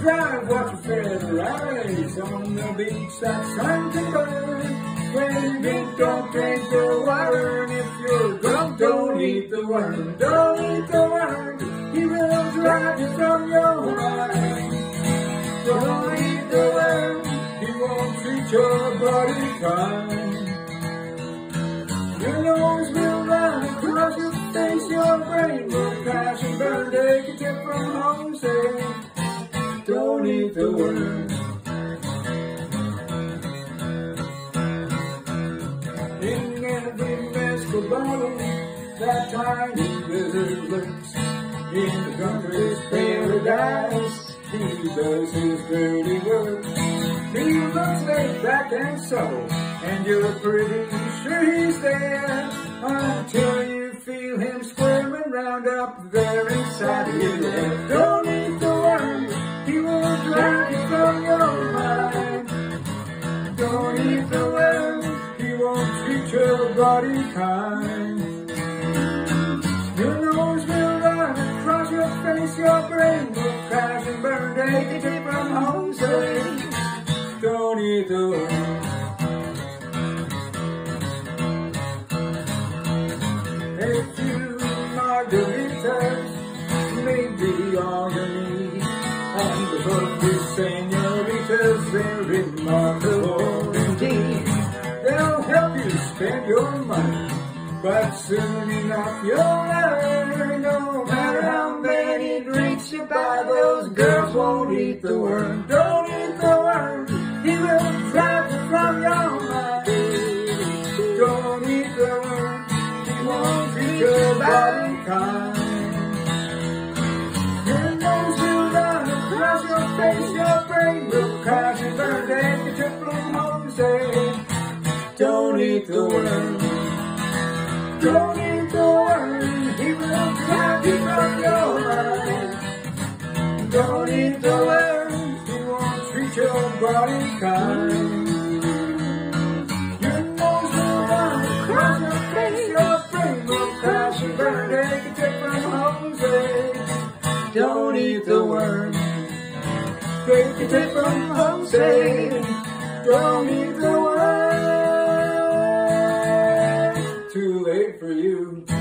drive, watch your feather eyes on the beach that sun can burn. When you drink, don't drink the water, and if you're drunk, don't eat the worm. Don't eat the worm, he will drive you from your mind. Don't eat the worm, he won't treat your body kind. Your nose will run across your face, your brain will crash and burn. Take a tip from Jose, don't eat the worm. In every mezcal bottle, that tiny lizard lurks. In the drunkard's paradise, he does his dirty work. He looks laid back and subtle, and you're pretty sure he's there until you feel him squirming round up there inside of head. Don't he your mind. Don't eat the worm, he won't treat your body kind. Your nose will run across your face, your brain will crash and burn. Take a tip from Jose. Don't eat the worm. A few margaritas may be all you need. And the birthday senoritas, they're remarkable indeed. They'll help you spend your money, but soon enough you'll learn. No matter how many drinks you buy, those girls won't eat the worm. Don't eat the worm, he will drive you from your mind. Don't eat the worm, he won't treat your body kind. Face, your brain will crash and burn. Take a trip from Jose. Don't eat the worm. Don't eat the worm. He will drive you from your mind. Don't eat the worm. He won't treat your body kind. Your nose will run across your face, your brain will crash and burn. Take a tip from Jose. Don't the. Take a trip from home, say, throw me the world. Too late for you.